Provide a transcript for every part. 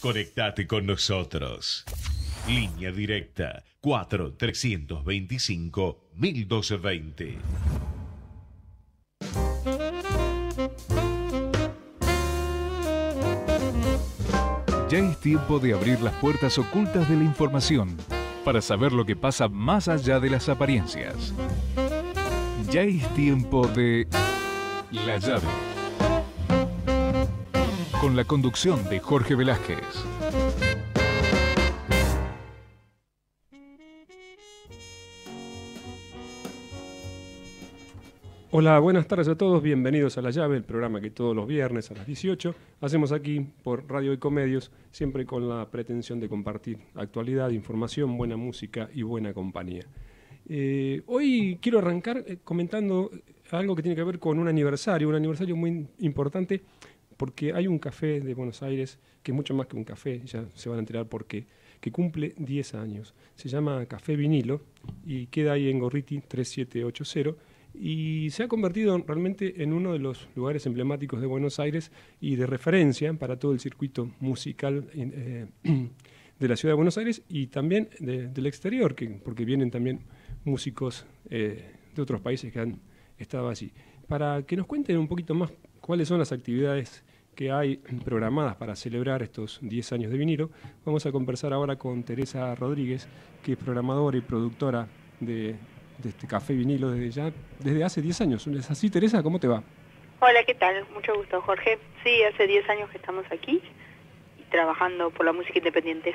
Conectate con nosotros. Línea directa 4 325 1220. Ya es tiempo de abrir las puertas ocultas de la información para saber lo que pasa más allá de las apariencias. Ya es tiempo de La llave. Con la conducción de Jorge Velázquez. Hola, buenas tardes a todos, bienvenidos a La Llave, el programa que todos los viernes a las 18 hacemos aquí por Radio Ecomedios, siempre con la pretensión de compartir actualidad, información, buena música y buena compañía. Eh, hoy quiero arrancar eh, comentando algo que tiene que ver con un aniversario, un aniversario muy importante, porque hay un café de Buenos Aires que es mucho más que un café, ya se van a enterar por qué, que cumple 10 años. Se llama Café Vinilo y queda ahí en Gorriti 3780 y se ha convertido realmente en uno de los lugares emblemáticos de Buenos Aires y de referencia para todo el circuito musical eh, de la ciudad de Buenos Aires y también del exterior, que, porque vienen también músicos eh, de otros países que han estado allí. Para que nos cuenten un poquito más cuáles son las actividades que hay programadas para celebrar estos 10 años de vinilo, vamos a conversar ahora con Teresa Rodríguez, que es programadora y productora de de este café vinilo desde ya, desde hace 10 años. ¿Es así, Teresa? ¿Cómo te va? Hola, ¿qué tal? Mucho gusto, Jorge. Sí, hace 10 años que estamos aquí y trabajando por la música independiente.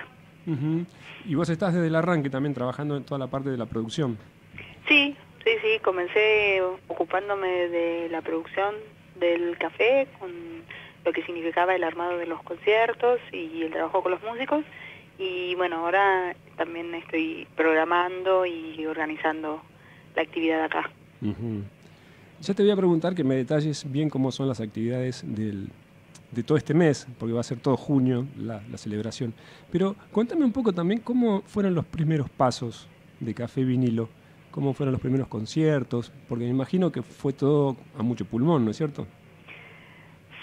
Y vos estás desde el arranque también trabajando en toda la parte de la producción. Sí, sí, sí. Comencé ocupándome de la producción del café, con lo que significaba el armado de los conciertos y el trabajo con los músicos. Y bueno, ahora también estoy programando y organizando la actividad acá. Ya te voy a preguntar que me detalles bien cómo son las actividades del, de todo este mes, porque va a ser todo junio la, celebración. Pero cuéntame un poco también cómo fueron los primeros pasos de Café Vinilo, cómo fueron los primeros conciertos, porque me imagino que fue todo a mucho pulmón, ¿no es cierto?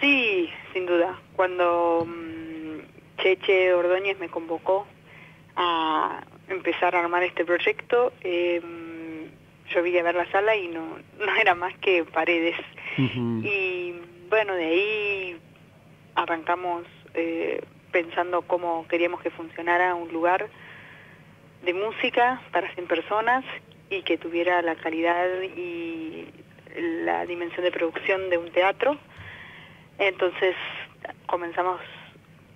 Sí, sin duda. Cuando mm, Cheche Ordóñez me convocó a empezar a armar este proyecto, eh, yo vine a ver la sala y no, no era más que paredes. Y bueno, de ahí arrancamos eh, pensando cómo queríamos que funcionara un lugar de música para 100 personas y que tuviera la calidad y la dimensión de producción de un teatro. Entonces comenzamos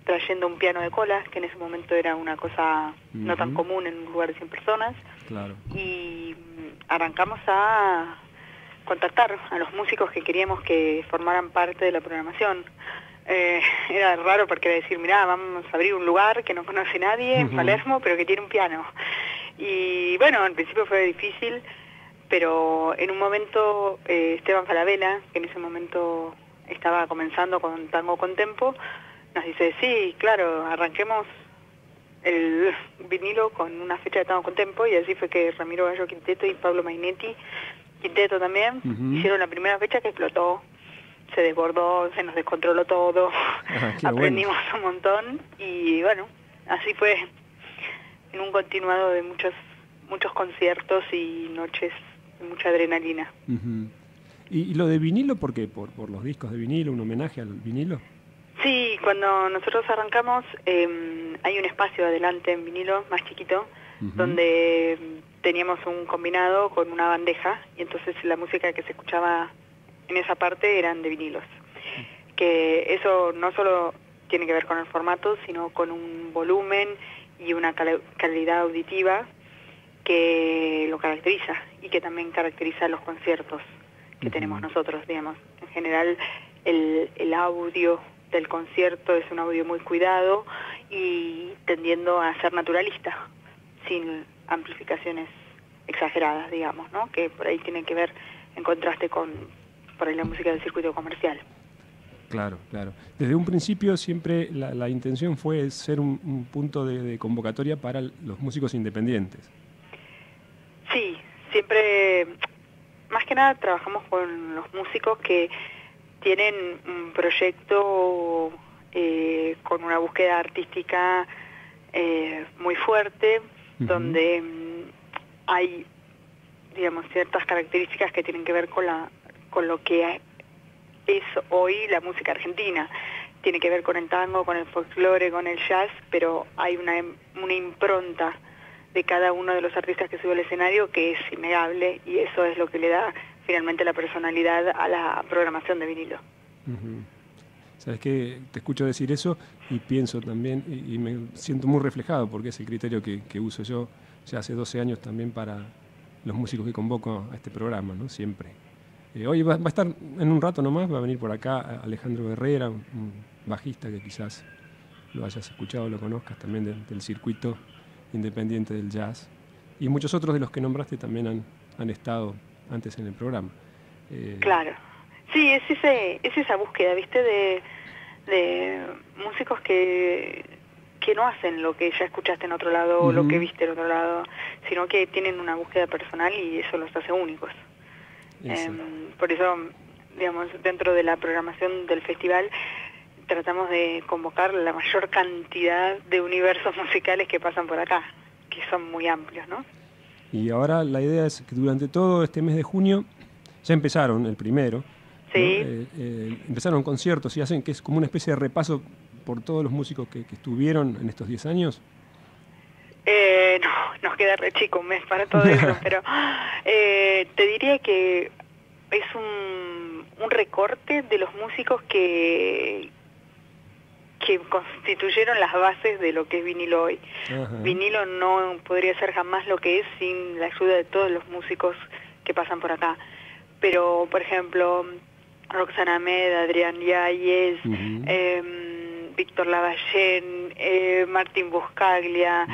trayendo un piano de cola, que en ese momento era una cosa no tan común en un lugar de 100 personas. Y arrancamos a contactar a los músicos que queríamos que formaran parte de la programación. Eh, era raro porque era decir, mira, vamos a abrir un lugar que no conoce nadie en Palermo, pero que tiene un piano. Y bueno, al principio fue difícil, pero en un momento eh, Esteban Falabella, que en ese momento estaba comenzando con Tango con Tempo, nos dice, sí, claro, arranquemos el vinilo con una fecha de tango con tempo y así fue que Ramiro Gallo Quinteto y Pablo Mainetti Quinteto también hicieron la primera fecha que explotó, se desbordó, se nos descontroló todo, ah, aprendimos un montón y bueno, así fue en un continuado de muchos muchos conciertos y noches de mucha adrenalina. ¿Y, lo de vinilo por qué? ¿Por, ¿Por los discos de vinilo, un homenaje al vinilo? Sí, cuando nosotros arrancamos em, hay un espacio adelante en vinilo más chiquito donde teníamos un combinado con una bandeja y entonces la música que se escuchaba en esa parte eran de vinilos. Que eso no solo tiene que ver con el formato, sino con un volumen y una calidad auditiva que lo caracteriza y que también caracteriza los conciertos que tenemos nosotros, digamos. En general, el, el audio el concierto es un audio muy cuidado y tendiendo a ser naturalista, sin amplificaciones exageradas, digamos, ¿no? que por ahí tiene que ver en contraste con por ahí la música del circuito comercial. Claro, claro. Desde un principio siempre la, intención fue ser un, punto de, convocatoria para los músicos independientes. Sí, siempre, más que nada trabajamos con los músicos que tienen un proyecto eh, con una búsqueda artística eh, muy fuerte, donde mm, hay, digamos, ciertas características que tienen que ver con, la, con lo que es hoy la música argentina. Tiene que ver con el tango, con el folclore, con el jazz, pero hay una, una impronta de cada uno de los artistas que sube al escenario que es innegable y eso es lo que le da finalmente la personalidad a la programación de vinilo. Sabes que te escucho decir eso y pienso también y, me siento muy reflejado porque es el criterio que, uso yo ya hace 12 años también para los músicos que convoco a este programa, ¿no? Siempre. Eh, hoy va, a estar en un rato nomás, va a venir por acá Alejandro Herrera, un, bajista que quizás lo hayas escuchado, lo conozcas también del circuito independiente del jazz. Y muchos otros de los que nombraste también han, han estado antes en el programa. Eh, claro. Sí, es, ese, es esa búsqueda, ¿viste? De, de músicos que, que no hacen lo que ya escuchaste en otro lado o lo que viste en otro lado, sino que tienen una búsqueda personal y eso los hace únicos. Em, por eso, digamos, dentro de la programación del festival tratamos de convocar la mayor cantidad de universos musicales que pasan por acá, que son muy amplios, ¿no? Y ahora la idea es que durante todo este mes de junio ya empezaron el primero. Sí. Eh, eh, empezaron conciertos y hacen que es como una especie de repaso por todos los músicos que, estuvieron en estos 10 años. Eh, no, nos queda re chico un mes para todo eso, pero te diría que es un, un recorte de los músicos que, que constituyeron las bases de lo que es vinilo hoy. Vinilo no podría ser jamás lo que es sin la ayuda de todos los músicos que pasan por acá. Pero, por ejemplo, Roxana Med, Adrián Yáñez, em, Víctor Lavallén, eh, Martín Buscaglia,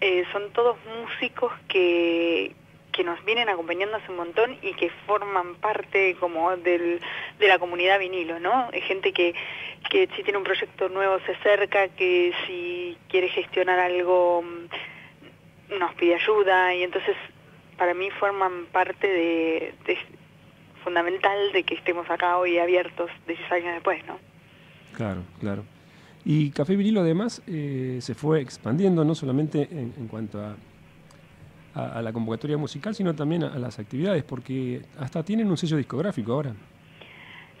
eh, son todos músicos que, que nos vienen acompañando hace un montón y que forman parte como del, de la comunidad vinilo, ¿no? Gente que, que si tiene un proyecto nuevo se acerca, que si quiere gestionar algo mm, nos pide ayuda y entonces para mí forman parte de, fundamental de que estemos acá hoy abiertos 16 años después, ¿no? Claro, claro. Y Café Vinilo además eh, se fue expandiendo no solamente en cuanto a a, la convocatoria musical, sino también a, las actividades, porque hasta tienen un sello discográfico ahora.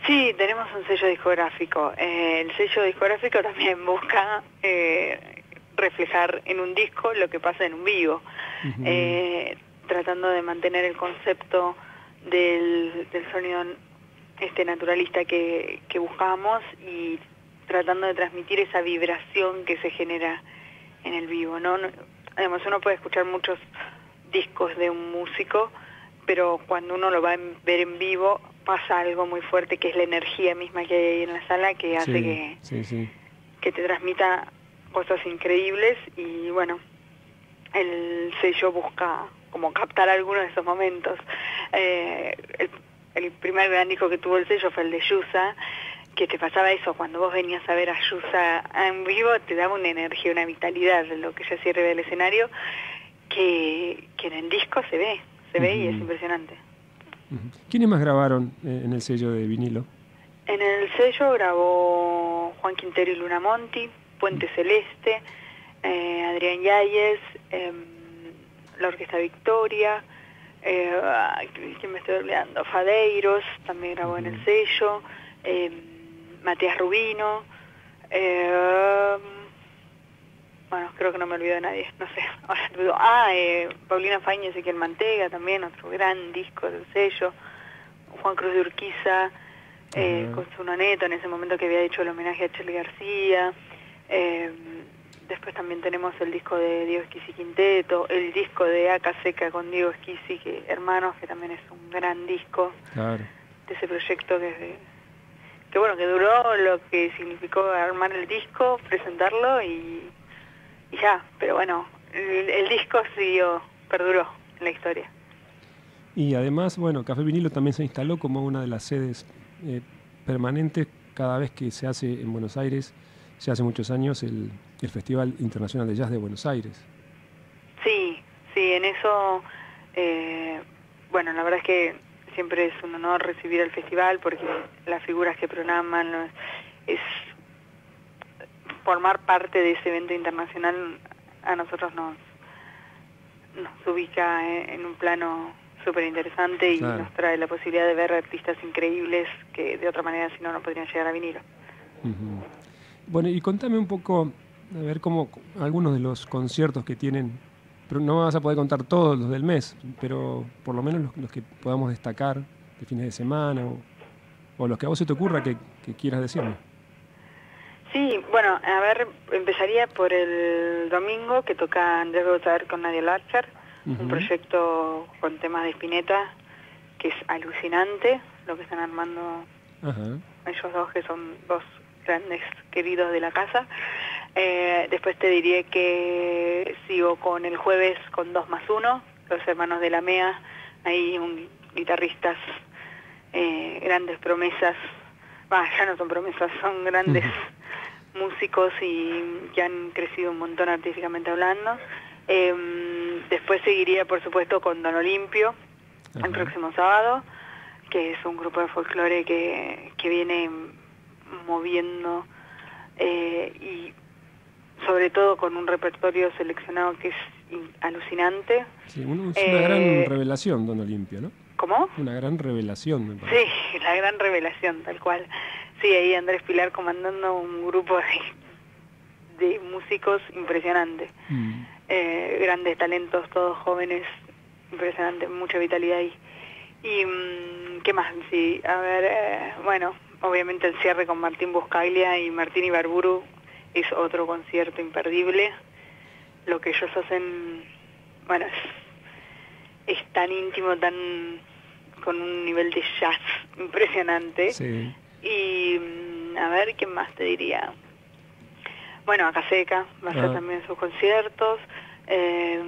Sí, tenemos un sello discográfico. Eh, el sello discográfico también busca eh, reflejar en un disco lo que pasa en un vivo, eh, tratando de mantener el concepto del, sonido este naturalista que, que buscamos y tratando de transmitir esa vibración que se genera en el vivo. ¿no? Además, uno puede escuchar muchos discos de un músico, pero cuando uno lo va a ver en vivo pasa algo muy fuerte que es la energía misma que hay en la sala que hace que, que te transmita cosas increíbles y bueno, el sello busca como captar algunos de esos momentos. Eh, el, el, primer gran disco que tuvo el sello fue el de Yusa, que te pasaba eso, cuando vos venías a ver a Yusa en vivo, te daba una energía, una vitalidad, lo que ya cierre del escenario, que, en el disco se ve, se ve y es impresionante. ¿Quiénes más grabaron eh, en el sello de vinilo? En el sello grabó Juan Quintero y Luna Monti, Puente Celeste, eh, Adrián Yáñez, em, la Orquesta Victoria, eh, ¿quién me estoy olvidando? Fadeiros también grabó en el sello, em, Matías Rubino, eh, bueno, creo que no me olvido de nadie, no sé, ahora olvido. Ah, eh, Paulina Faña y Ezequiel Mantega también, otro gran disco del sello, Juan Cruz de Urquiza, eh, con su noneto en ese momento que había hecho el homenaje a Chely García, eh, después también tenemos el disco de Diego Esquisi Quinteto, el disco de Aca Seca con Diego Esquisi, que, Hermanos, que también es un gran disco de ese proyecto que, que bueno, que duró lo que significó armar el disco, presentarlo y y ya, pero bueno, el, disco siguió, perduró en la historia. Y además, bueno, Café Vinilo también se instaló como una de las sedes eh, permanentes cada vez que se hace en Buenos Aires, se hace muchos años, el, Festival Internacional de Jazz de Buenos Aires. Sí, sí, en eso, eh, bueno, la verdad es que siempre es un honor recibir el festival porque las figuras que programan es formar parte de ese evento internacional a nosotros nos, nos ubica en, un plano súper interesante y nos trae la posibilidad de ver artistas increíbles que de otra manera si no no podrían llegar a vinilo. Bueno, y contame un poco, a ver cómo algunos de los conciertos que tienen, pero no vas a poder contar todos los del mes, pero por lo menos los, que podamos destacar de fines de semana o, los que a vos se te ocurra que, quieras decirme. Sí, bueno, a ver, empezaría por el domingo que toca Andrés Gautar con Nadia Larcher, un proyecto con temas de Spinetta que es alucinante lo que están armando ellos dos, que son dos grandes queridos de la casa. Eh, después te diría que sigo con el jueves con 2 más 1, los hermanos de la MEA, hay un, guitarristas, eh, grandes promesas, ya no son promesas, son grandes músicos y que han crecido un montón artísticamente hablando. Em, después seguiría, por supuesto, con Don Olimpio, el próximo sábado, que es un grupo de folclore que, que viene moviendo eh, y sobre todo con un repertorio seleccionado que es alucinante. Sí, es una gran eh, revelación, Don Olimpio, ¿no? ¿Cómo? Una gran revelación, me parece. Sí, la gran revelación, tal cual. Sí, ahí Andrés Pilar comandando un grupo de, músicos impresionante. Mm. Eh, grandes talentos, todos jóvenes, impresionante, mucha vitalidad ahí. Y, mm, ¿qué más? Sí, a ver, bueno, obviamente el cierre con Martín Buscaglia y Martín Ibarburu es otro concierto imperdible. Lo que ellos hacen, bueno, es, tan íntimo, tan con un nivel de jazz impresionante. Y mm, a ver, ¿qué más te diría? Bueno, acá seca, va a ser ah. también sus conciertos. Eh,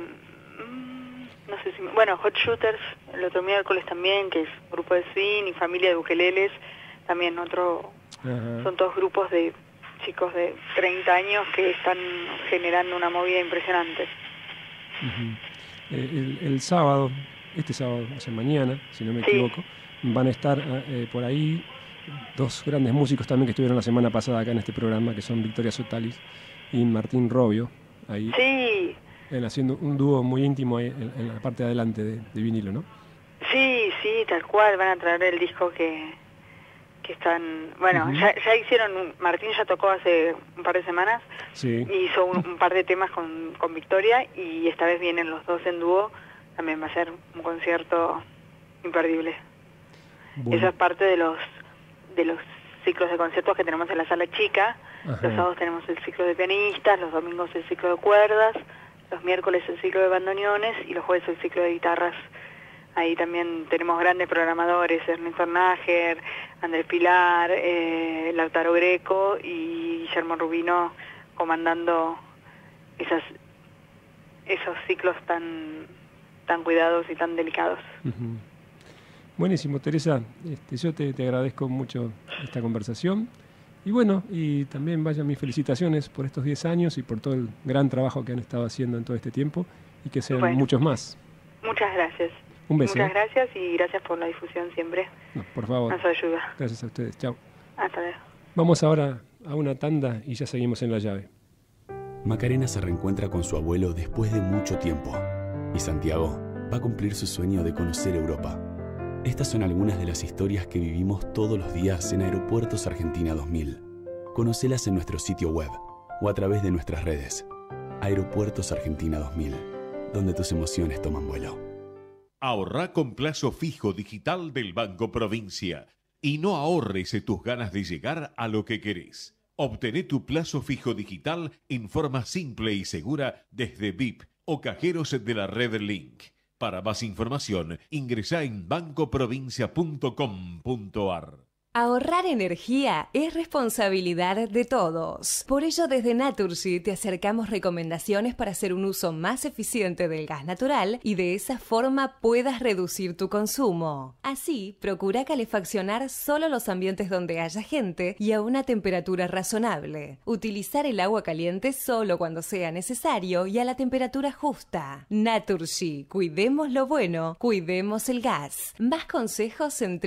mm, no sé si... Bueno, Hot Shooters, el otro miércoles también, que es grupo de swing y familia de bukeleles también otro, son todos grupos de chicos de 30 años que están generando una movida impresionante. Eh, el, sábado, este sábado, o sea, mañana, si no me equivoco, van a estar eh, por ahí dos grandes músicos también que estuvieron la semana pasada acá en este programa, que son Victoria Sotalis y Martín Robio, ahí sí. haciendo un dúo muy íntimo en, la parte de adelante de, de vinilo, ¿no? Sí, sí, tal cual, van a traer el disco que, que están, bueno, ya, ya, hicieron, Martín ya tocó hace un par de semanas, sí. hizo un, par de temas con, con Victoria y esta vez vienen los dos en dúo, también va a ser un concierto imperdible. Eso es parte de los de los ciclos de conciertos que tenemos en la sala chica. Los sábados tenemos el ciclo de pianistas, los domingos el ciclo de cuerdas, los miércoles el ciclo de bandoneones y los jueves el ciclo de guitarras Ahí también tenemos grandes programadores, Ernesto Nájer, Andrés Pilar, eh, Lautaro Greco y Guillermo Rubino comandando esas, esos ciclos tan, tan cuidados y tan delicados. Buenísimo, Teresa. Este, yo te, agradezco mucho esta conversación. Y bueno, y también vayan mis felicitaciones por estos 10 años y por todo el gran trabajo que han estado haciendo en todo este tiempo y que sean muchos más. Muchas gracias. Muchas ¿eh? gracias y gracias por la difusión siempre. por favor. Nos ayuda. Gracias a ustedes. Chao. Hasta luego. Vamos ahora a una tanda y ya seguimos en la llave. Macarena se reencuentra con su abuelo después de mucho tiempo y Santiago va a cumplir su sueño de conocer Europa. Estas son algunas de las historias que vivimos todos los días en Aeropuertos Argentina 2000. Conocelas en nuestro sitio web o a través de nuestras redes. Aeropuertos Argentina 2000, donde tus emociones toman vuelo. Ahorra con plazo fijo digital del Banco Provincia y no ahorres tus ganas de llegar a lo que querés. Obtené tu plazo fijo digital en forma simple y segura desde VIP o cajeros de la red Link. Para más información, ingresa en bancoprovincia.com.ar. Ahorrar energía es responsabilidad de todos. Por ello, desde Naturgy te acercamos recomendaciones para hacer un uso más eficiente del gas natural y de esa forma puedas reducir tu consumo. Así, procura calefaccionar solo los ambientes donde haya gente y a una temperatura razonable. Utilizar el agua caliente solo cuando sea necesario y a la temperatura justa. Naturgy, cuidemos lo bueno, cuidemos el gas. Más consejos en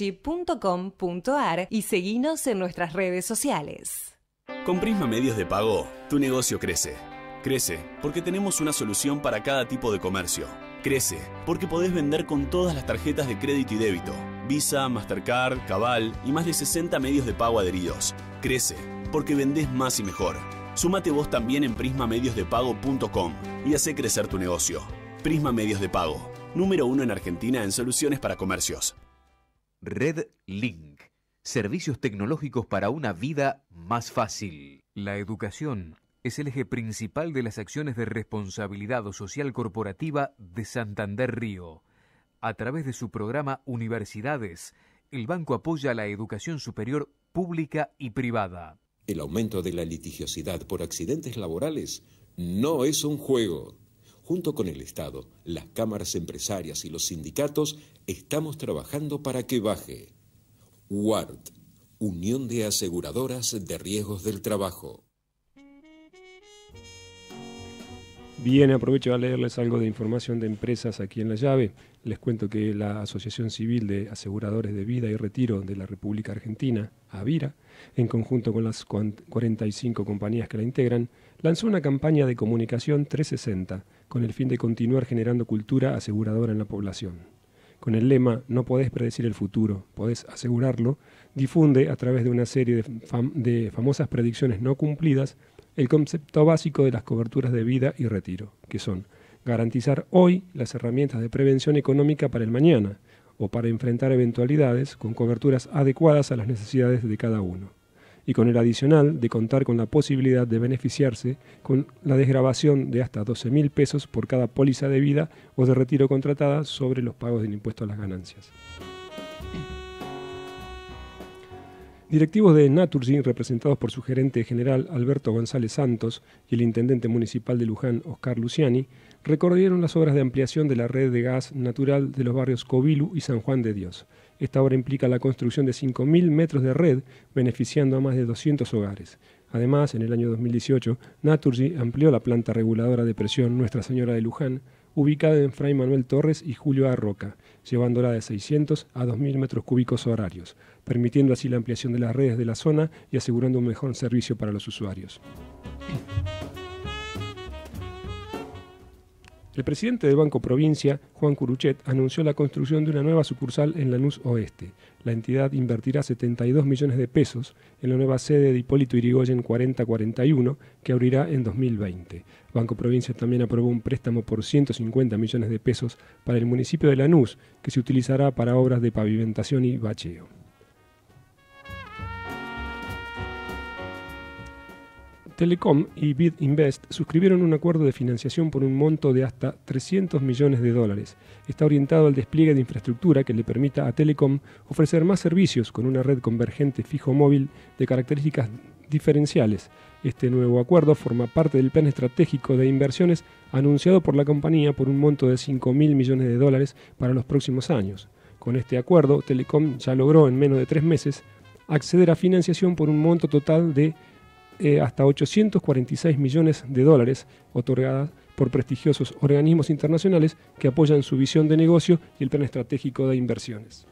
www.naturgy.com.ar y seguinos en nuestras redes sociales. Con Prisma Medios de Pago, tu negocio crece. Crece porque tenemos una solución para cada tipo de comercio. Crece porque podés vender con todas las tarjetas de crédito y débito. Visa, Mastercard, Cabal y más de 60 medios de pago adheridos. Crece porque vendés más y mejor. Súmate vos también en prismamediosdepago.com y hace crecer tu negocio. Prisma Medios de Pago, número uno en Argentina en soluciones para comercios. Red Link. Servicios tecnológicos para una vida más fácil. La educación es el eje principal de las acciones de responsabilidad social corporativa de Santander Río. A través de su programa Universidades, el banco apoya la educación superior pública y privada. El aumento de la litigiosidad por accidentes laborales no es un juego. Junto con el Estado, las cámaras empresarias y los sindicatos estamos trabajando para que baje. WARD, Unión de Aseguradoras de Riesgos del Trabajo. Bien, aprovecho a leerles algo de información de empresas aquí en la llave. Les cuento que la Asociación Civil de Aseguradores de Vida y Retiro de la República Argentina, AVIRA, en conjunto con las 45 compañías que la integran, lanzó una campaña de comunicación 360 con el fin de continuar generando cultura aseguradora en la población. Con el lema No podés predecir el futuro, podés asegurarlo, difunde a través de una serie de, de famosas predicciones no cumplidas el concepto básico de las coberturas de vida y retiro, que son garantizar hoy las herramientas de prevención económica para el mañana o para enfrentar eventualidades con coberturas adecuadas a las necesidades de cada uno, y con el adicional de contar con la posibilidad de beneficiarse con la desgrabación de hasta 12 mil pesos por cada póliza de vida o de retiro contratada sobre los pagos del impuesto a las ganancias. Directivos de Naturgy, representados por su gerente general Alberto González Santos y el intendente municipal de Luján, Oscar Luciani, recorrieron las obras de ampliación de la red de gas natural de los barrios Covilu y San Juan de Dios. Esta obra implica la construcción de 5.000 metros de red, beneficiando a más de 200 hogares. Además, en el año 2018, Naturgy amplió la planta reguladora de presión Nuestra Señora de Luján, ubicada en Fray Manuel Torres y Julio Arroca, llevándola de 600 a 2.000 metros cúbicos horarios, permitiendo así la ampliación de las redes de la zona y asegurando un mejor servicio para los usuarios. El presidente del Banco Provincia, Juan Curuchet, anunció la construcción de una nueva sucursal en Lanús Oeste. La entidad invertirá 72 millones de pesos en la nueva sede de Hipólito Irigoyen 4041, que abrirá en 2020. Banco Provincia también aprobó un préstamo por 150 millones de pesos para el municipio de Lanús, que se utilizará para obras de pavimentación y bacheo. Telecom y Bid Invest suscribieron un acuerdo de financiación por un monto de hasta 300 millones de dólares. Está orientado al despliegue de infraestructura que le permita a Telecom ofrecer más servicios con una red convergente fijo móvil de características diferenciales. Este nuevo acuerdo forma parte del plan estratégico de inversiones anunciado por la compañía por un monto de 5 mil millones de dólares para los próximos años. Con este acuerdo, Telecom ya logró en menos de tres meses acceder a financiación por un monto total de eh, hasta 846 millones de dólares otorgadas por prestigiosos organismos internacionales que apoyan su visión de negocio y el plan estratégico de inversiones.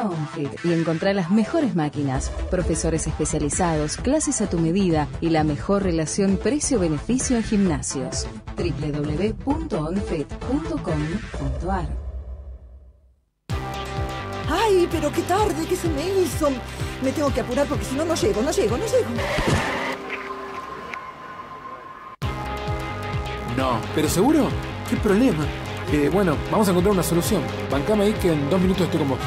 A OnFit y encontrá las mejores máquinas, profesores especializados, clases a tu medida y la mejor relación precio-beneficio en gimnasios. www.onfit.com.ar ¡Ay, pero qué tarde que se me hizo! Me tengo que apurar porque si no, no llego, no llego, no llego. No, ¿pero seguro? ¿Qué problema? Eh, bueno, vamos a encontrar una solución. Bancame ahí que en dos minutos estoy con vos.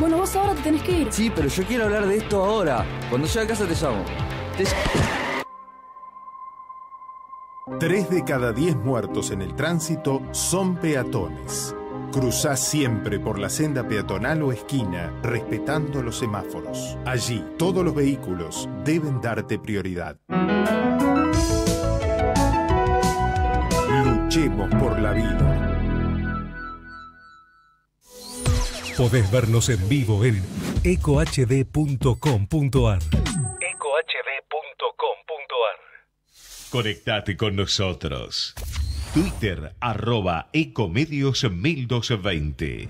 Bueno, vos ahora te tenés que ir. Sí, pero yo quiero hablar de esto ahora. Cuando llegue a casa te llamo. Tres de cada diez muertos en el tránsito son peatones. Cruzá siempre por la senda peatonal o esquina, respetando los semáforos. Allí, todos los vehículos deben darte prioridad. Luchemos por la vida. Podés vernos en vivo en ecohd.com.ar. ecohd.com.ar Conectate con nosotros. Twitter arroba Ecomedios 1220.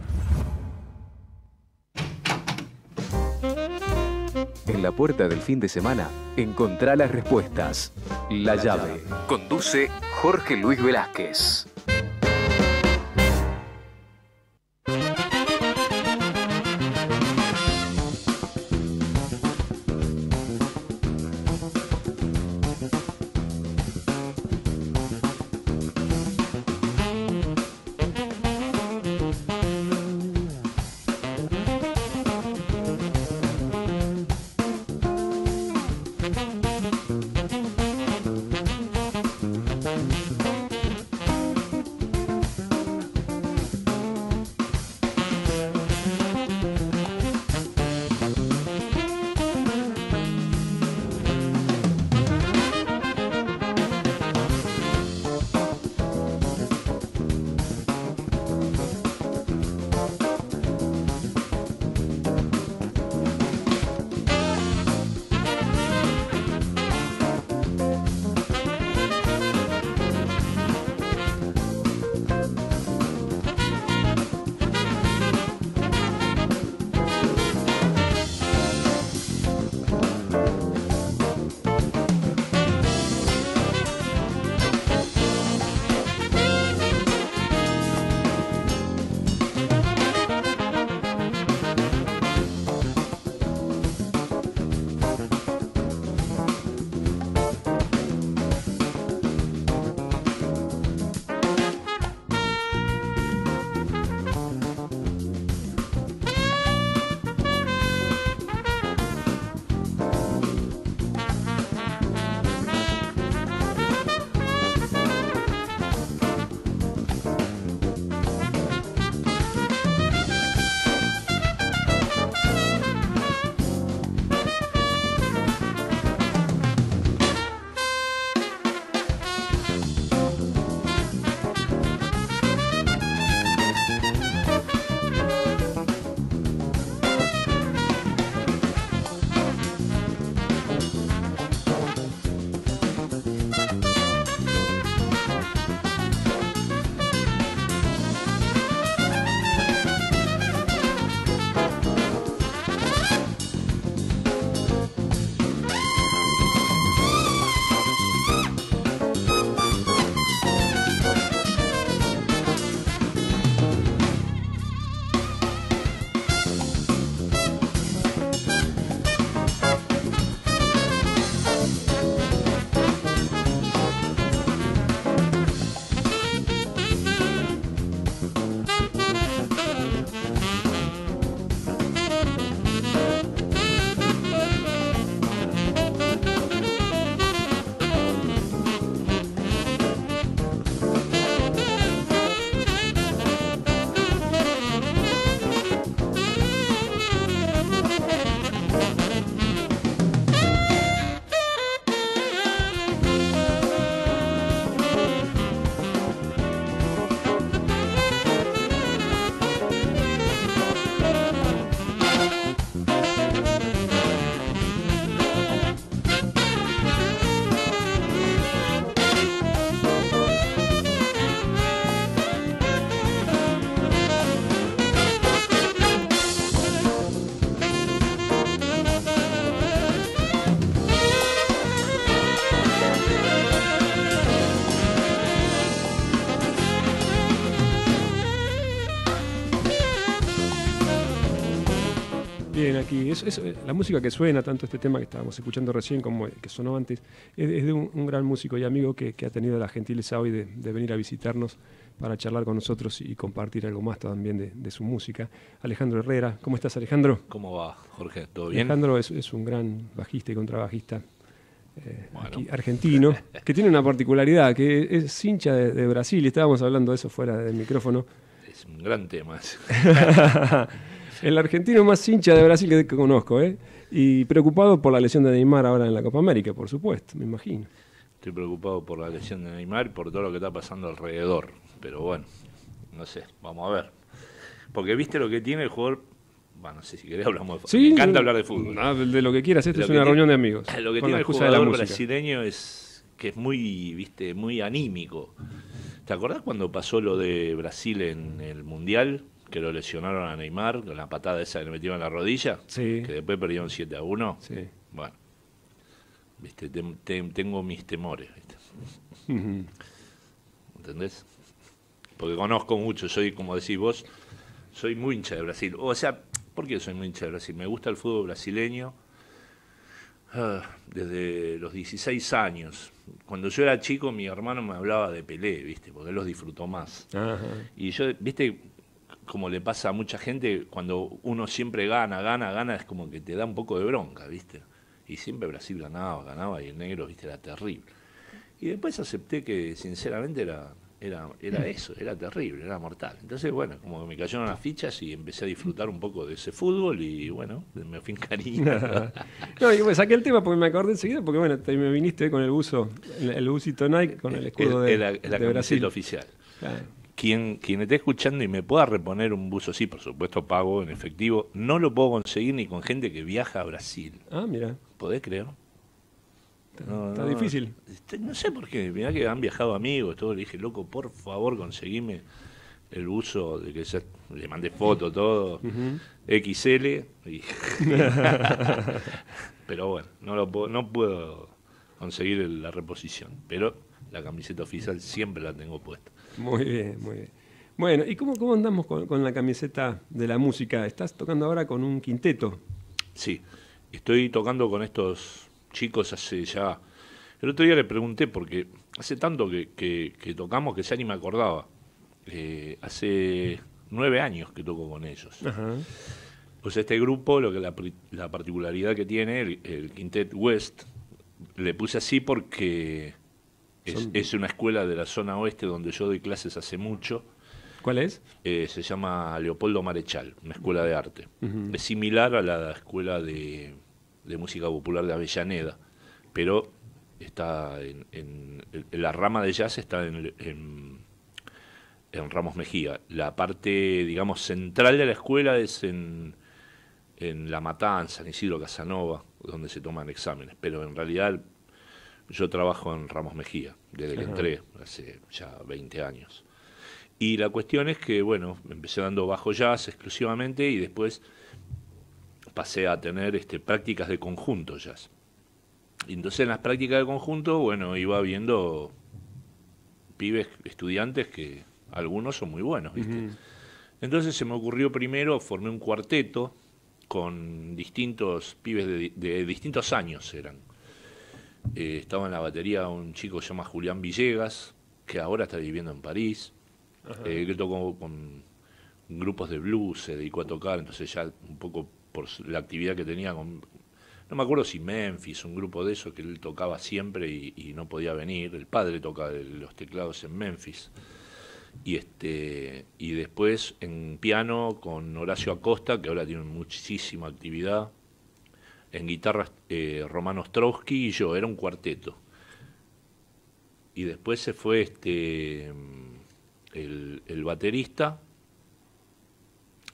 En la puerta del fin de semana, encontrá las respuestas. La llave. Conduce Jorge Luis Velázquez. Es, es, la música que suena, tanto este tema que estábamos escuchando recién como que sonó antes, es, es de un, un, gran músico y amigo que, que, ha tenido la gentileza hoy de, de, venir a visitarnos para charlar con nosotros y compartir algo más también de, de, su música. Alejandro Herrera, ¿cómo estás Alejandro? ¿Cómo va, Jorge? ¿Todo bien? Alejandro es, es un gran bajista y contrabajista. Eh, bueno. aquí, argentino, que tiene una particularidad, que es hincha de, de Brasil, y estábamos hablando de eso fuera del micrófono. Es un gran tema. el argentino más hincha de Brasil que conozco, ¿eh? Y preocupado por la lesión de Neymar ahora en la Copa América, por supuesto, me imagino. Estoy preocupado por la lesión de Neymar y por todo lo que está pasando alrededor. Pero bueno, no sé, vamos a ver. Porque viste lo que tiene el jugador. Bueno, no sé si querés hablamos de fútbol. ¿Sí? Me encanta hablar de fútbol. No, de lo que quieras, esto es una reunión de amigos. Lo que tiene el jugador brasileño es que es muy, viste, muy anímico. ¿Te acordás cuando pasó lo de Brasil en el Mundial? Que lo lesionaron a Neymar con la patada esa que le metieron en la rodilla. Sí. Que después perdieron 7 a 1. Sí. Bueno. Viste, te, te, tengo mis temores. ¿viste? Uh -huh. ¿Entendés? Porque conozco mucho, soy, como decís vos, soy muy hincha de Brasil. O sea, ¿por qué soy muy hincha de Brasil? Me gusta el fútbol brasileño uh, desde los 16 años. Cuando yo era chico, mi hermano me hablaba de Pelé, ¿viste? Porque él los disfrutó más. Ajá. Y yo, ¿viste? Como le pasa a mucha gente, cuando uno siempre gana, gana, gana, es como que te da un poco de bronca, ¿viste? Y siempre Brasil ganaba, ganaba, y el negro, ¿viste? Era terrible. Y después acepté que, sinceramente, era, era, era eso, era terrible, era mortal. Entonces, bueno, como que me cayeron las fichas y empecé a disfrutar un poco de ese fútbol y, bueno, me fui encariñando. no, y bueno, saqué el tema porque me acordé enseguida, porque, bueno, te, me viniste con el buzo, el, el busito Nike con el escudo de Brasil. oficial. Claro. Quien, quien esté escuchando y me pueda reponer un buzo, sí, por supuesto pago en efectivo, no lo puedo conseguir ni con gente que viaja a Brasil. Ah, mira. ¿Podés creer? Está, no, está no, difícil. No sé por qué, mirá que han viajado amigos, todo, le dije, loco, por favor, conseguime el buzo de que se, le mandé foto, todo, uh -huh. XL, y pero bueno, no, lo puedo, no puedo conseguir la reposición, pero la camiseta oficial siempre la tengo puesta. Muy bien, muy bien. Bueno, ¿y cómo, cómo andamos con, con, la camiseta de la música? ¿Estás tocando ahora con un quinteto? Sí, estoy tocando con estos chicos hace ya... El otro día le pregunté, porque hace tanto que, que, que tocamos que ya ni me acordaba. Eh, hace nueve años que toco con ellos. Ajá. Pues este grupo, lo que la, la particularidad que tiene, el, el, Quintet West, le puse así porque es, Son... es, una escuela de la zona oeste donde yo doy clases hace mucho. ¿Cuál es? Eh, se llama Leopoldo Marechal, una escuela de arte. Uh -huh. Es similar a la escuela de, de, música popular de Avellaneda, pero está en, en, en la rama de jazz está en, en, Ramos Mejía. La parte, digamos, central de la escuela es en, en La Matanza, en Isidro Casanova, donde se toman exámenes, pero en realidad yo trabajo en Ramos Mejía, desde que entré, hace ya 20 años. Y la cuestión es que, bueno, empecé dando bajo jazz exclusivamente y después pasé a tener este, prácticas de conjunto jazz. Y entonces en las prácticas de conjunto, bueno, iba viendo pibes, estudiantes que algunos son muy buenos, ¿viste? Uh -huh. Entonces se me ocurrió primero, formé un cuarteto con distintos pibes de, de distintos años eran. Eh, estaba en la batería un chico que se llama Julián Villegas, que ahora está viviendo en París eh, que tocó con grupos de blues, se dedicó a tocar, entonces ya un poco por la actividad que tenía con, no me acuerdo si Memphis, un grupo de eso que él tocaba siempre y, y no podía venir, el padre toca los teclados en Memphis. Y este y después en piano con Horacio Acosta, que ahora tiene muchísima actividad. En guitarra eh, Romano y yo, era un cuarteto. Y después se fue este el, el, baterista,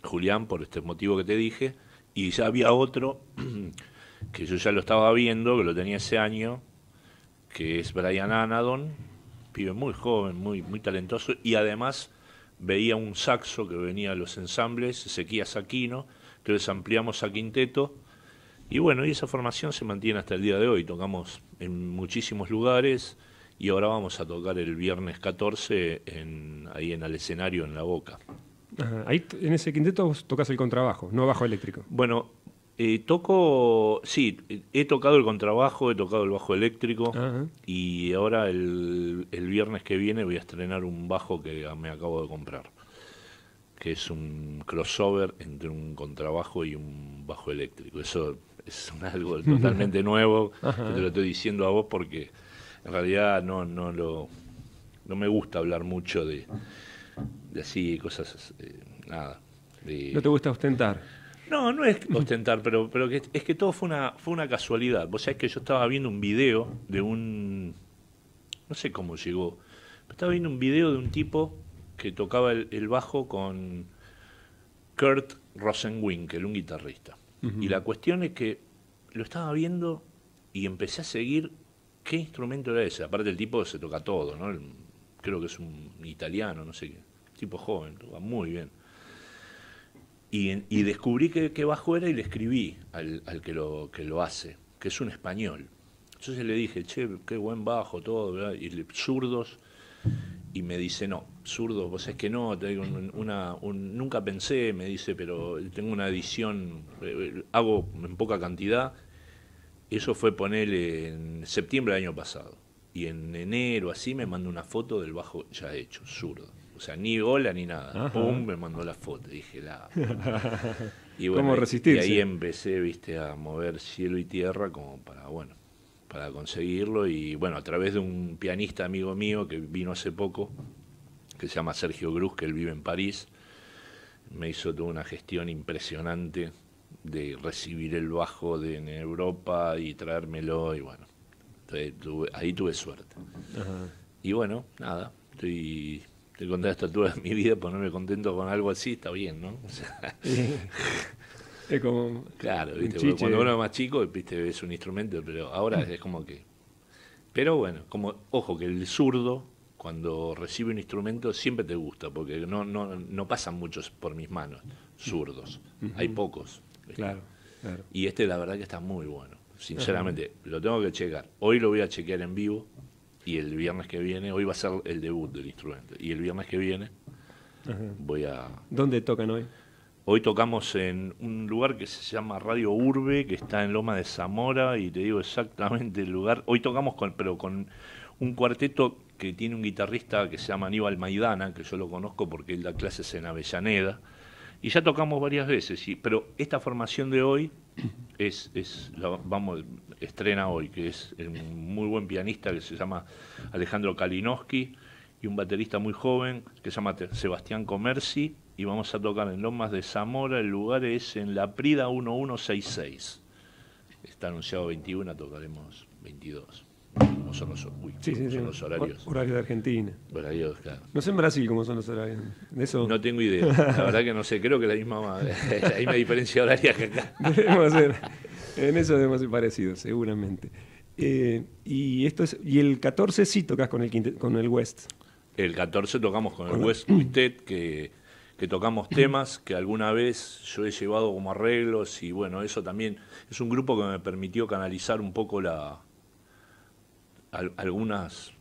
Julián, por este motivo que te dije, y ya había otro que yo ya lo estaba viendo, que lo tenía ese año, que es Brian Anadon, pibe muy joven, muy, muy talentoso, y además veía un saxo que venía a los ensambles, Ezequiel Saquino, entonces ampliamos a quinteto, y bueno, y esa formación se mantiene hasta el día de hoy, tocamos en muchísimos lugares, y ahora vamos a tocar el viernes 14 en, ahí en el escenario en La Boca. Ajá. Ahí en ese quinteto vos tocas el contrabajo, no bajo eléctrico. Bueno, Eh, toco, sí, he tocado el contrabajo, he tocado el bajo eléctrico y ahora el, el, viernes que viene voy a estrenar un bajo que me acabo de comprar, que es un crossover entre un contrabajo y un bajo eléctrico. Eso es algo totalmente nuevo, que te lo estoy diciendo a vos porque en realidad no, no, lo, no me gusta hablar mucho de, de así, cosas, eh, nada. ¿No te gusta ostentar? No, no es ostentar, pero, pero que, es que todo fue una, fue una casualidad. Vos sabés que yo estaba viendo un video de un... No sé cómo llegó. estaba viendo un video de un tipo que tocaba el, bajo con Kurt Rosenwinkel, un guitarrista. Y la cuestión es que lo estaba viendo y empecé a seguir qué instrumento era ese. Aparte el tipo se toca todo, ¿no? Creo que es un italiano, no sé qué. Tipo joven, toca muy bien. Y, descubrí qué bajo era y le escribí al, que, lo, que lo hace, que es un español. Entonces le dije, che, qué buen bajo, todo, ¿verdad? Y le, zurdos. Y me dice, no, zurdos, vos es que no, te una, nunca pensé, me dice, pero tengo una edición, eh, hago en poca cantidad. Eso fue ponerle en septiembre del año pasado. Y en enero, así, me mandó una foto del bajo ya hecho, zurdo. O sea, ni hola ni nada. Pum, me mandó la foto. Dije, la. y bueno, ¿Cómo resistirse? Y ahí empecé, viste, a mover cielo y tierra como para, bueno, para conseguirlo. Y bueno, a través de un pianista amigo mío que vino hace poco, que se llama Sergio Cruz, que él vive en París, me hizo toda una gestión impresionante de recibir el bajo de en Europa y traérmelo. Y bueno, ahí tuve suerte. Y bueno, nada, estoy te conté a esta altura de mi vida, ponerme contento con algo así, está bien, ¿no? es como. Claro, ¿viste? cuando uno es más chico, viste, es un instrumento, pero ahora es como que. Pero bueno, como, ojo, que el zurdo, cuando recibe un instrumento, siempre te gusta, porque no, no, no pasan muchos por mis manos, zurdos. Hay pocos. Claro, claro. Y este, la verdad, que está muy bueno. Sinceramente, lo tengo que checar. Hoy lo voy a chequear en vivo y el viernes que viene, hoy va a ser el debut del instrumento, y el viernes que viene voy a... ¿Dónde tocan hoy? Hoy tocamos en un lugar que se llama Radio Urbe, que está en Loma de Zamora, y te digo exactamente el lugar. Hoy tocamos con, pero con un cuarteto que tiene un guitarrista que se llama Aníbal Maidana, que yo lo conozco porque él da clases en Avellaneda, y ya tocamos varias veces, pero esta formación de hoy es, es vamos, estrena hoy, que es un muy buen pianista que se llama Alejandro Kalinowski y un baterista muy joven que se llama Sebastián Comerci y vamos a tocar en Lomas de Zamora, el lugar es en La Prida 1166. Está anunciado 21, tocaremos 22. ¿Cómo son los, los horarios? Horario de Argentina. Horarios, claro. No sé en Brasil cómo son los horarios. Eso... No tengo idea. La verdad que no sé. Creo que la misma, la misma diferencia horaria que acá. Debemos ser. En eso debemos ser parecidos, seguramente. Eh, y esto es y el 14 sí tocas con el con el West. El 14 tocamos con el West Quintet que, que tocamos temas que alguna vez yo he llevado como arreglos y bueno, eso también es un grupo que me permitió canalizar un poco la algunas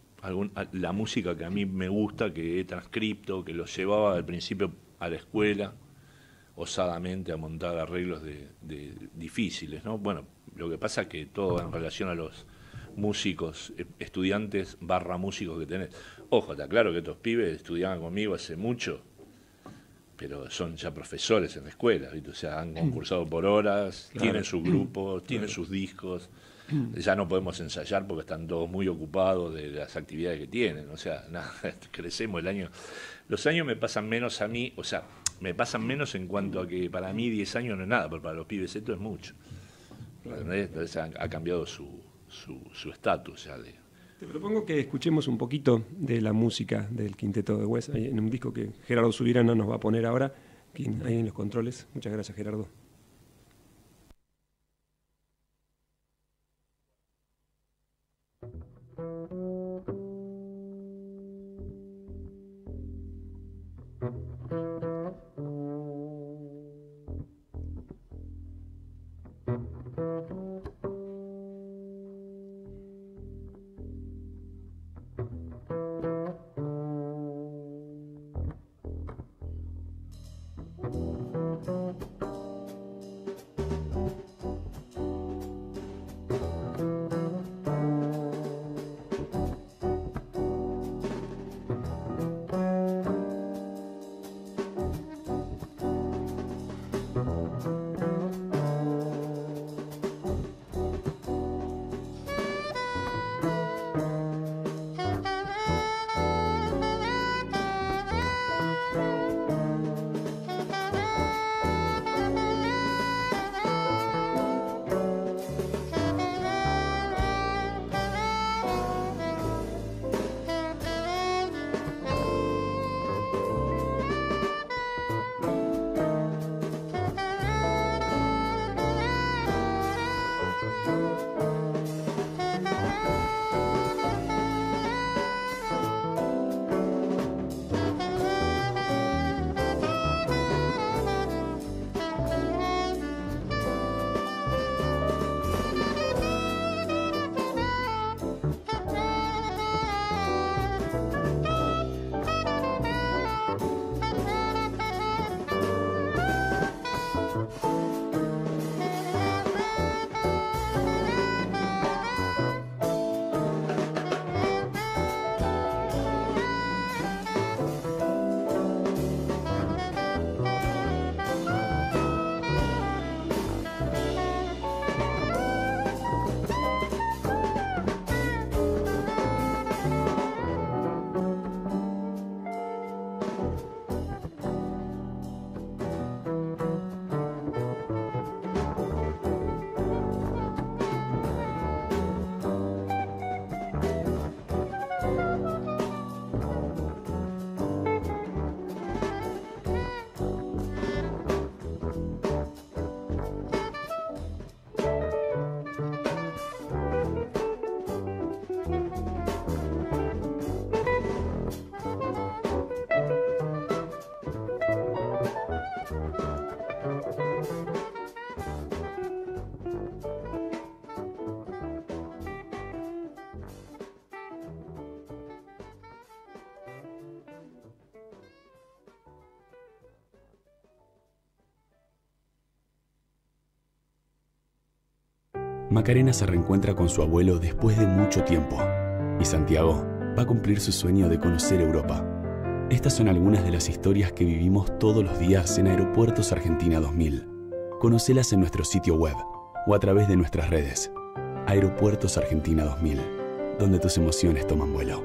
la música que a mí me gusta, que he transcripto, que lo llevaba al principio a la escuela osadamente a montar arreglos de, difíciles, ¿no? Bueno, lo que pasa es que todo en relación a los músicos, eh, estudiantes barra músicos que tenés. Ojo, está claro que estos pibes estudiaban conmigo hace mucho, pero son ya profesores en la escuela, o sea, han concursado por horas, tienen sus grupos, tienen sus discos, ya no podemos ensayar porque están todos muy ocupados de las actividades que tienen, o sea, nada, crecemos el año. Los años me pasan menos a mí, o sea, me pasan menos en cuanto a que para mí 10 años no es nada, pero para los pibes esto es mucho. Entonces ha, cambiado su estatus su, ya de... Te propongo que escuchemos un poquito de la música del quinteto de West, en un disco que Gerardo Subirana nos va a poner ahora, ahí en los controles. Muchas gracias, Gerardo. Macarena se reencuentra con su abuelo después de mucho tiempo. Y Santiago va a cumplir su sueño de conocer Europa. Estas son algunas de las historias que vivimos todos los días en Aeropuertos Argentina 2000. Conocelas en nuestro sitio web o a través de nuestras redes. Aeropuertos Argentina 2000, donde tus emociones toman vuelo.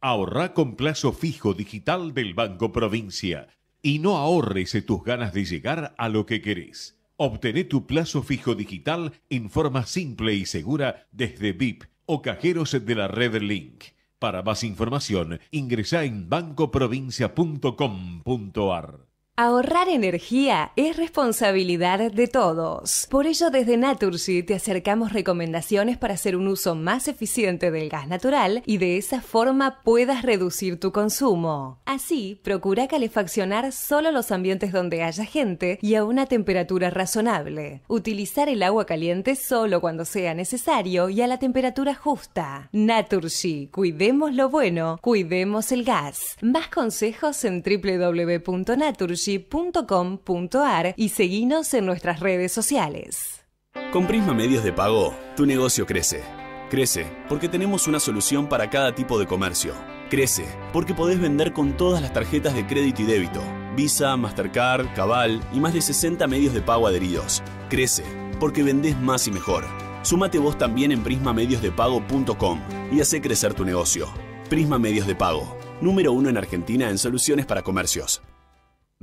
Ahorra con plazo fijo digital del Banco Provincia y no ahorres tus ganas de llegar a lo que querés. Obtené tu plazo fijo digital en forma simple y segura desde VIP o cajeros de la red Link. Para más información, ingresa en bancoprovincia.com.ar. Ahorrar energía es responsabilidad de todos. Por ello, desde Naturgy te acercamos recomendaciones para hacer un uso más eficiente del gas natural y de esa forma puedas reducir tu consumo. Así, procura calefaccionar solo los ambientes donde haya gente y a una temperatura razonable. Utilizar el agua caliente solo cuando sea necesario y a la temperatura justa. Naturgy, cuidemos lo bueno, cuidemos el gas. Más consejos en www.naturgy .com.ar y seguinos en nuestras redes sociales. Con Prisma Medios de Pago, tu negocio crece. Crece porque tenemos una solución para cada tipo de comercio. Crece porque podés vender con todas las tarjetas de crédito y débito, Visa, Mastercard, Cabal y más de 60 medios de pago adheridos. Crece porque vendés más y mejor. Súmate vos también en prismamediosdepago.com y hace crecer tu negocio. Prisma Medios de Pago, número uno en Argentina en soluciones para comercios.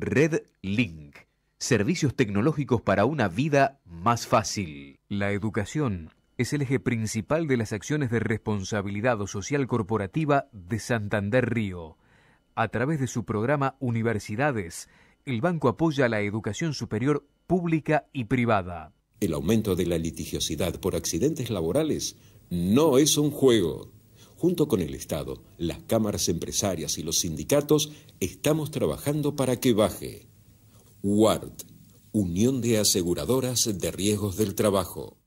Red Link. Servicios tecnológicos para una vida más fácil. La educación es el eje principal de las acciones de responsabilidad social corporativa de Santander Río. A través de su programa Universidades, el banco apoya la educación superior pública y privada. El aumento de la litigiosidad por accidentes laborales no es un juego. Junto con el Estado, las cámaras empresarias y los sindicatos, estamos trabajando para que baje. WARD, Unión de Aseguradoras de Riesgos del Trabajo.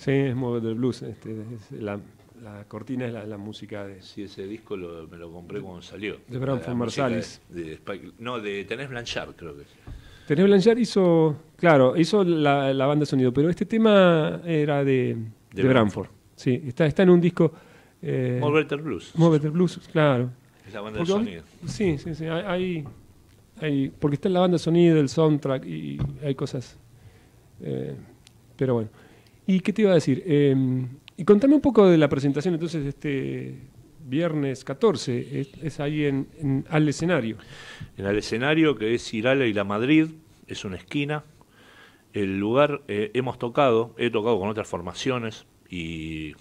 Sí, es Move the Blues. Este, la, cortina es la, música de. Sí, ese disco me lo compré cuando salió. De Branford Marsalis. no, de Tenés Blanchard, creo que. Tenés Blanchard hizo, claro, hizo la, banda de sonido, pero este tema era de, de, Branford. Sí, está, está en un disco. Eh, Blues. Move the Blues, claro. Es la banda de sonido. Sí, sí, sí. Hay, hay, porque está en la banda de sonido, el soundtrack y hay cosas. Eh, pero bueno. ¿Y qué te iba a decir? Em, y contame un poco de la presentación entonces este viernes 14, es, ahí en, al escenario. En el escenario que es Irala y la Madrid, es una esquina. El lugar eh, hemos tocado, he tocado con otras formaciones y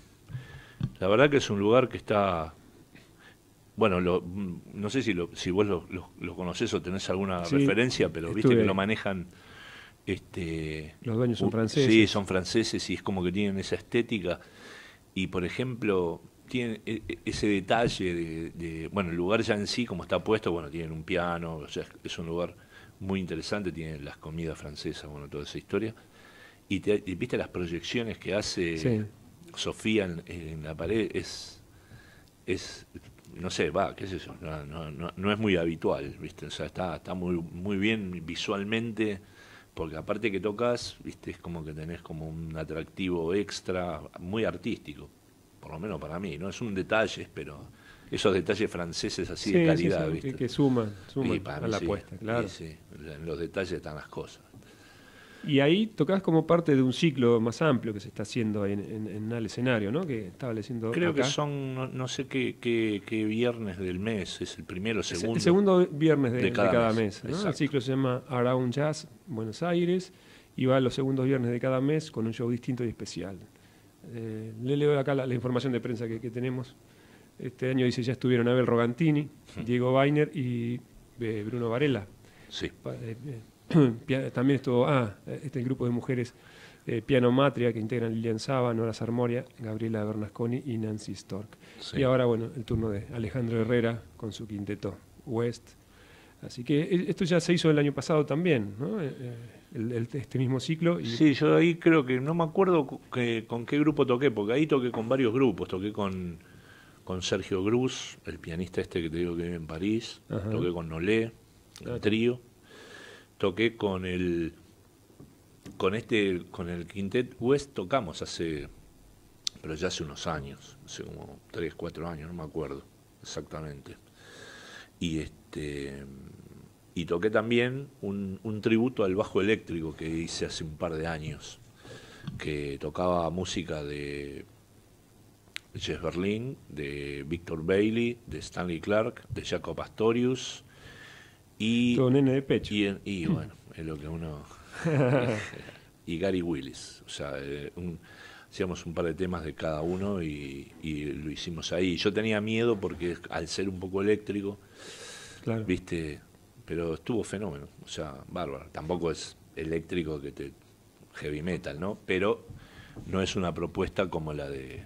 la verdad que es un lugar que está bueno, no sé si, si vos lo, lo, conocés o tenés alguna referencia, pero viste que lo manejan este, Los dueños son franceses. Sí, son franceses y es como que tienen esa estética. Y por ejemplo, tienen e, e, ese detalle de, bueno, el lugar ya en sí, como está puesto, bueno, tienen un piano, o sea, es un lugar muy interesante, tienen las comidas francesas, bueno, toda esa historia. Y, viste las proyecciones que hace Sofía en, la pared, es, es, no sé, va, qué es eso, no, no, no, es muy habitual, viste, o sea, está, está muy, muy bien visualmente porque aparte que tocas, viste, es como que tenés como un atractivo extra, muy artístico, por lo menos para mí, ¿no? Es un detalle, pero esos detalles franceses así de calidad, ¿viste? Que, suman, suman a la apuesta, claro. En los detalles están las cosas. Y ahí tocas como parte de un ciclo más amplio que se está haciendo en, en, el escenario, ¿no? Que estableciendo. Creo que son, no, sé qué, qué, viernes del mes, es el primero o segundo. El segundo viernes de, cada, mes. el ciclo se llama Around Jazz Buenos Aires y va los segundos viernes de cada mes con un show distinto y especial. Eh, le leo acá la, información de prensa que, tenemos. Este año dice ya estuvieron Abel Rogantini, Diego Weiner y eh, Bruno Varela. Sí. Eh, también estuvo, ah, este grupo de mujeres eh, Piano Matria que integran Lilian Saba, Nora Sarmoria, Gabriela Bernasconi y Nancy Stork. Y ahora, bueno, el turno de Alejandro Herrera con su quinteto West. Así que eh, esto ya se hizo el año pasado también, ¿no? Eh, el- el- este mismo ciclo. Y, Sí, yo ahí creo que no me acuerdo que- con qué grupo toqué, porque ahí toqué con varios grupos. Toqué con, con Sergio Cruz, el pianista este que te digo que vive en París. Ajá. Toqué con Nolé, el Ah. trío. Toqué con el con este con el Quintet West tocamos hace pero ya hace unos años, hace como 3, 4 años, no me acuerdo exactamente. Y este y toqué también un, un tributo al bajo eléctrico que hice hace un par de años, que tocaba música de Jeff Berlin, de Victor Bailey, de Stanley Clark, de Jacob Astorius y Todo nene de pecho. y, y bueno, es lo que uno y Gary Willis, o sea, eh, un- hacíamos un par de temas de cada uno y, y lo hicimos ahí. Yo tenía miedo porque al ser un poco eléctrico, Claro. viste, pero estuvo fenómeno, o sea, bárbaro. Tampoco es eléctrico que te heavy metal, ¿no? Pero no es una propuesta como la de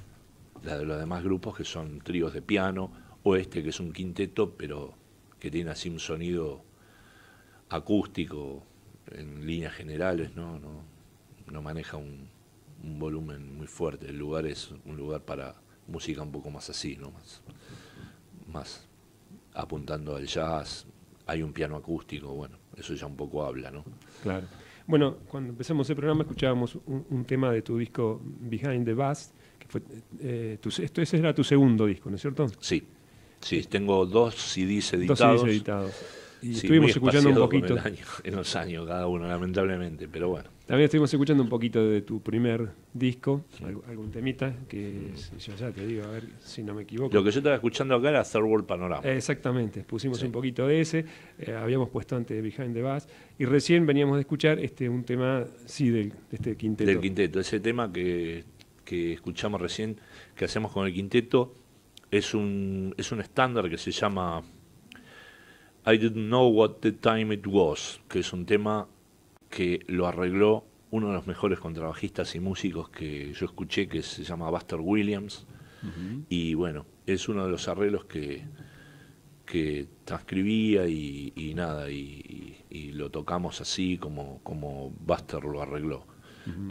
la de los demás grupos que son tríos de piano o este que es un quinteto, pero que tiene así un sonido acústico en líneas generales, ¿no? No, no maneja un, un volumen muy fuerte. El lugar es un lugar para música un poco más así, ¿no? Más, más apuntando al jazz. Hay un piano acústico, bueno, eso ya un poco habla, ¿no? Claro. Bueno, cuando empezamos el programa escuchábamos un, un tema de tu disco Behind the Bass, que fue eh, tu, esto ese era tu segundo disco, ¿no es cierto? Sí, sí, tengo dos CDs Dos editados. CDs editados. Y Sí, estuvimos escuchando un poquito. año- en los años cada uno, lamentablemente, pero bueno. También estuvimos escuchando un poquito de tu primer disco, alg- algún temita, que es- yo ya te digo, a ver si no me equivoco. Lo que yo estaba escuchando acá era Third World Panorama. Eh, Exactamente, pusimos Sí. un poquito de ese, eh, habíamos puesto antes Behind the Bass, y recién veníamos de escuchar este un tema, sí, del, de este quinteto. del quinteto. Ese tema que, que escuchamos recién, que hacemos con el quinteto, es un, es un estándar que se llama I Didn't Know What the Time It Was, que es un tema que lo arregló uno de los mejores contrabajistas y músicos que yo escuché, que se llama Buster Williams. Y bueno, es uno de los arreglos que, que transcribía y, y nada, y, y- y lo tocamos así como, como Buster lo arregló.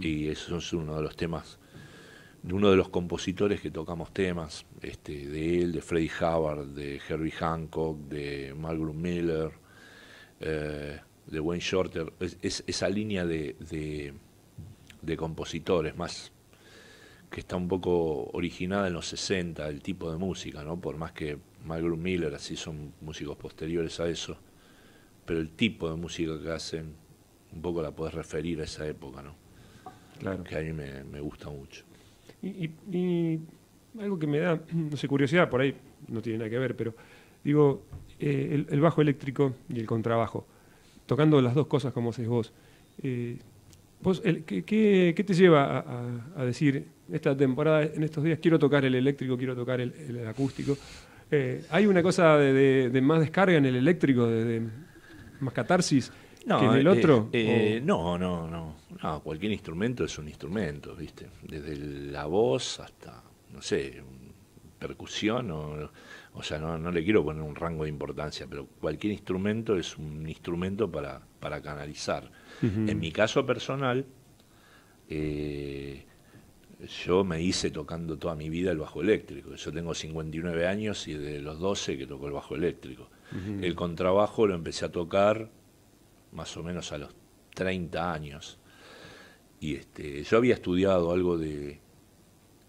Y eso es uno de los temas, de uno de los compositores que tocamos temas, este, de él, de Freddie Hubbard, de Herbie Hancock, de Malcolm Miller, eh, de Wayne Shorter, es, es- esa línea de, de, de compositores más que está un poco originada en los 60, el tipo de música, ¿no? Por más que Malcolm Miller, así son músicos posteriores a eso, pero el tipo de música que hacen, un poco la podés referir a esa época, ¿no? Claro. Que a mí me, me gusta mucho. Y, y- y algo que me da, no sé, curiosidad, por ahí no tiene nada que ver, pero digo, eh, el, bajo eléctrico y el contrabajo, tocando las dos cosas como haces vos, eh, vos, el- ¿qué, qué- qué te lleva a, a- decir, esta temporada, en estos días, quiero tocar el eléctrico, quiero tocar el, el acústico? Eh, ¿Hay una cosa de, de- más descarga en el eléctrico, de más catarsis que en el eh, otro? eh, ¿O- no, no, no, no. Cualquier instrumento es un instrumento, ¿viste? Desde la voz hasta, no sé, percusión o, o sea, no, no le quiero poner un rango de importancia, pero cualquier instrumento es un instrumento para, para canalizar. En mi caso personal, eh, yo me hice tocando toda mi vida el bajo eléctrico. Yo tengo 59 años y de los 12 que toco el bajo eléctrico. El contrabajo lo empecé a tocar más o menos a los 30 años. Y este, yo había estudiado algo de,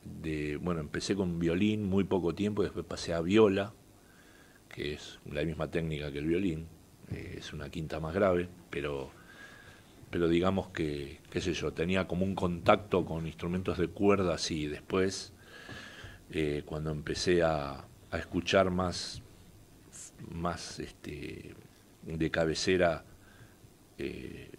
de, bueno, empecé con violín muy poco tiempo, después pasé a viola, que es la misma técnica que el violín, eh, es una quinta más grave, pero, pero digamos que, qué sé yo, tenía como un contacto con instrumentos de cuerdas y después, eh, cuando empecé a, a escuchar más, más este, de cabecera, eh,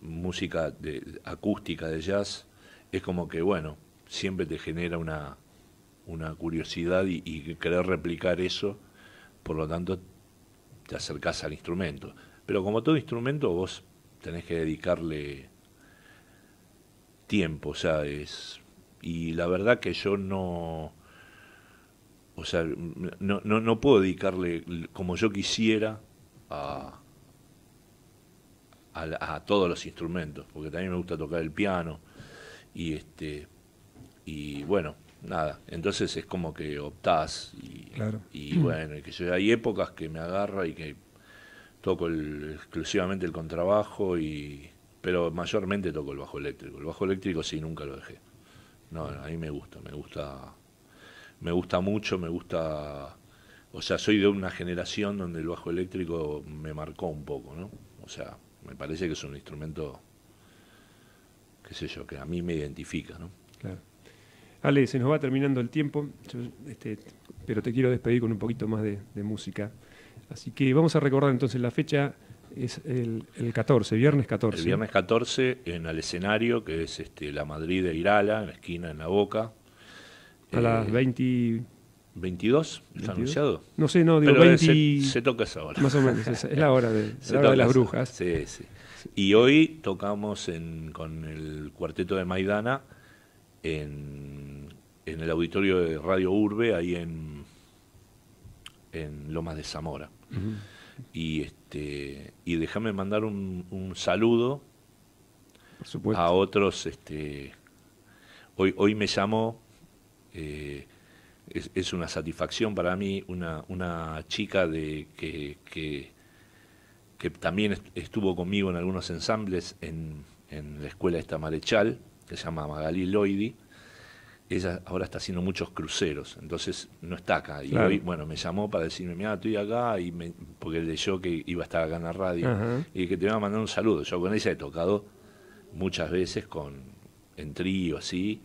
música de, acústica de jazz, es como que, bueno, siempre te genera una, una curiosidad y, y querer replicar eso, por lo tanto te acercás al instrumento. Pero como todo instrumento, vos tenés que dedicarle tiempo, o sea, es... Y la verdad que yo no... O sea, no, no, no puedo dedicarle como yo quisiera a, a, todos los instrumentos, porque también me gusta tocar el piano y este y bueno, nada, entonces es como que optás y, y bueno, y que yo, hay épocas que me agarra y que toco exclusivamente el contrabajo y pero mayormente toco el bajo eléctrico. El bajo eléctrico sí nunca lo dejé. No, a mí me gusta, me gusta me gusta mucho, me gusta o sea, soy de una generación donde el bajo eléctrico me marcó un poco, ¿no? O sea, me parece que es un instrumento, qué sé yo, que a mí me identifica, ¿no? Claro. Ale, se nos va terminando el tiempo, este, pero te quiero despedir con un poquito más de, música. Así que vamos a recordar entonces la fecha, es el, 14, viernes 14. El viernes 14 en el escenario, que es este, la Madrid de Irala, en la esquina, en la boca. A las 20... Eh, 22, ¿está anunciado? No sé, no, digo 20... Se, toca esa hora. Más o menos, es, la hora de, de las brujas. Sí, sí. Y hoy tocamos en, con el cuarteto de Maidana en, en, el auditorio de Radio Urbe, ahí en, en Lomas de Zamora. Y este y déjame mandar un, un saludo a otros. Este, hoy, hoy me llamó... Eh, es, una satisfacción para mí una, una chica de, que, que, también estuvo conmigo en algunos ensambles en, en la escuela esta Marechal, que se llama Magali Loidi. Ella ahora está haciendo muchos cruceros, entonces no está acá. Y hoy, bueno, me llamó para decirme, mira, estoy acá, y me, porque leyó que iba a estar acá en la radio, y que te iba a mandar un saludo. Yo con ella he tocado muchas veces con en trío, así,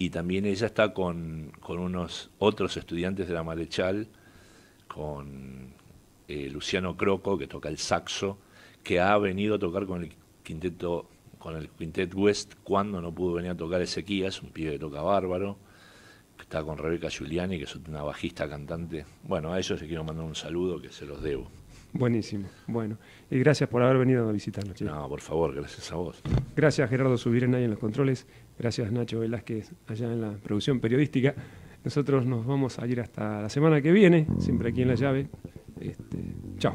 y también ella está con, con unos otros estudiantes de la Marechal, con eh, Luciano Croco, que toca el saxo, que ha venido a tocar con el quinteto con el Quintet West cuando no pudo venir a tocar Ezequías, un pibe que toca bárbaro, que está con Rebeca Giuliani, que es una bajista cantante. Bueno, a ellos les quiero mandar un saludo que se los debo. Buenísimo, bueno. Y gracias por haber venido a visitarnos. No, por favor, gracias a vos. Gracias Gerardo Subirena ahí en los controles. Gracias Nacho Velázquez allá en la producción periodística. Nosotros nos vamos a ir hasta la semana que viene, siempre aquí en La Llave. Este, chao.